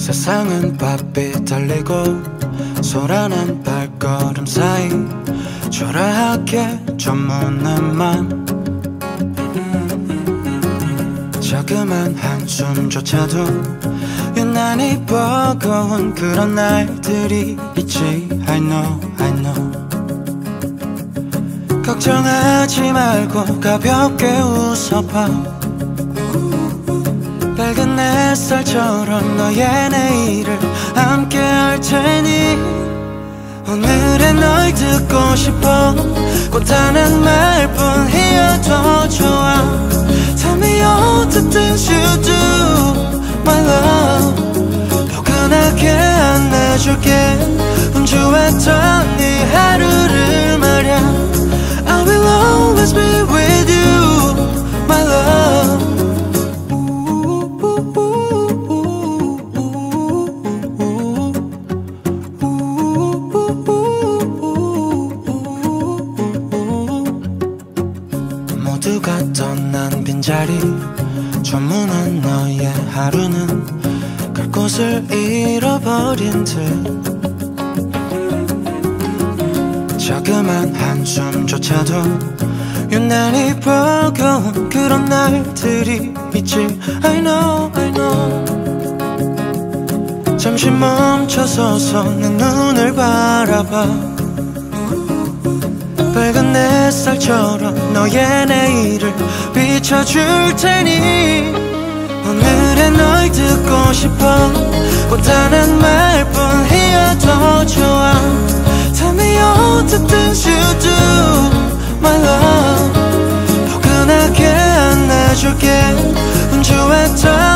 세상은 바삐 달리고 소란한 발걸음 사이 초라하게 저무는 맘 자그만 한숨조차도 유난히 버거운 그런 날들이 있지. I know I know. 걱정하지 말고 가볍게 웃어봐 밝은 햇살처럼 너의 내일을 함께 할 테니 오늘의 널 듣고 싶어 꽃다는 말뿐 이어도 좋아 Tell me all the things you do my love. 포근하게 안아줄게 빈자리 저무는 너의 하루는 갈 곳을 잃어버린 듯. 자그만 한숨조차도 유난히 버거운 그런 날들이 있지. I know I know. 잠시 멈춰서서 내 눈을 바라봐 밝은 햇살처럼 너의 내일을 비춰줄 테니 오늘의 널 듣고 싶어 꽃다는 말뿐이어도 좋아 Tell me all the things you do my love. 포근하게 안아줄게. 분주했던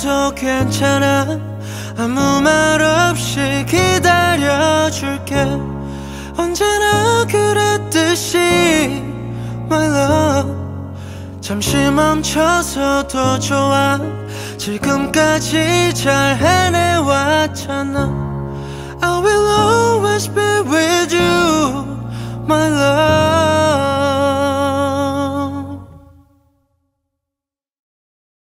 느려도 괜찮아. 아무 말 없이 기다려줄게. 언제나 그랬듯이 my love. 잠시 멈춰서도 좋아. 지금까지 잘 해내왔잖아. I will always be with you my love